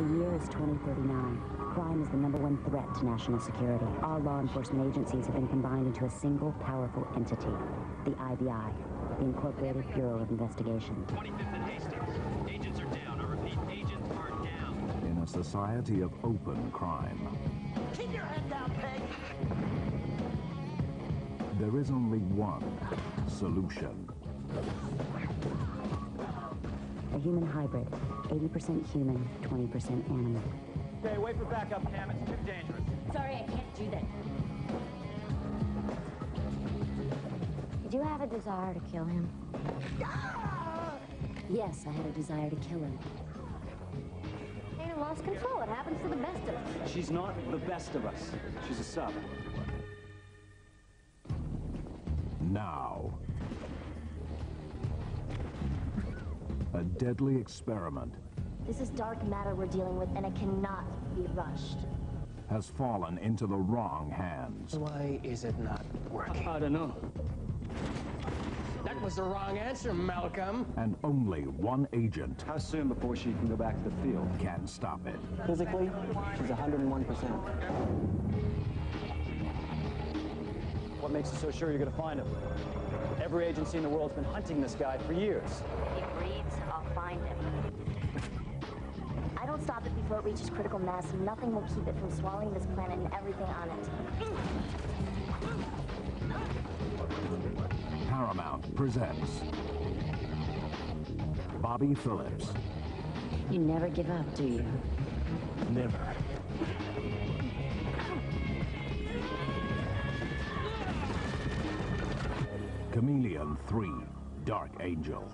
The year is 2039. Crime is the number one threat to national security. All law enforcement agencies have been combined into a single powerful entity, the IBI, the Incorporated Bureau of Investigation. 25th and Hastings. Agents are down. I repeat, agents are down. In a society of open crime, Keep your head down, Peg. there is only one solution. A human hybrid, 80% human, 20% animal. Okay, wait for backup, Kam. It's too dangerous. Sorry, I can't do that. Did you have a desire to kill him? Yes, I had a desire to kill him. Ain't lost control. It happens to the best of us. She's not the best of us. She's a sub. Now. A deadly experiment This is dark matter we're dealing with, and it cannot be rushed. has fallen into the wrong hands. Why is it not working? I don't know. That was the wrong answer, Malcolm. And only one agent How soon before she can go back to the field? can stop it. Physically, she's 101%. What makes you so sure you're gonna find him? Every agency in the world's been hunting this guy for years. If he breathes, I'll find him. I don't stop it before it reaches critical mass. Nothing will keep it from swallowing this planet and everything on it. Paramount presents Bobby Phillips, You never give up, do you? Never. Chameleon 3, Dark Angel.